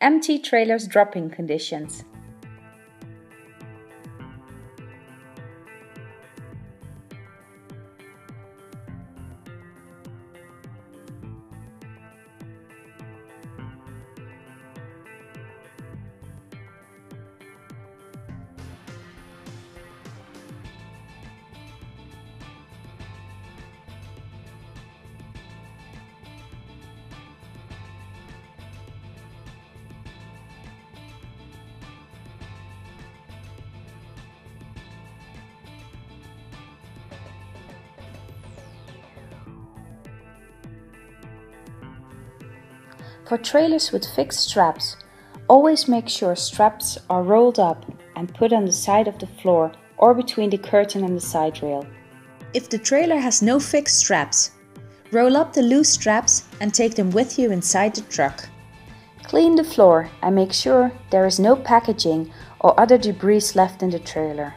Empty trailers dropping conditions. For trailers with fixed straps, always make sure straps are rolled up and put on the side of the floor or between the curtain and the side rail. If the trailer has no fixed straps, roll up the loose straps and take them with you inside the truck. Clean the floor and make sure there is no packaging or other debris left in the trailer.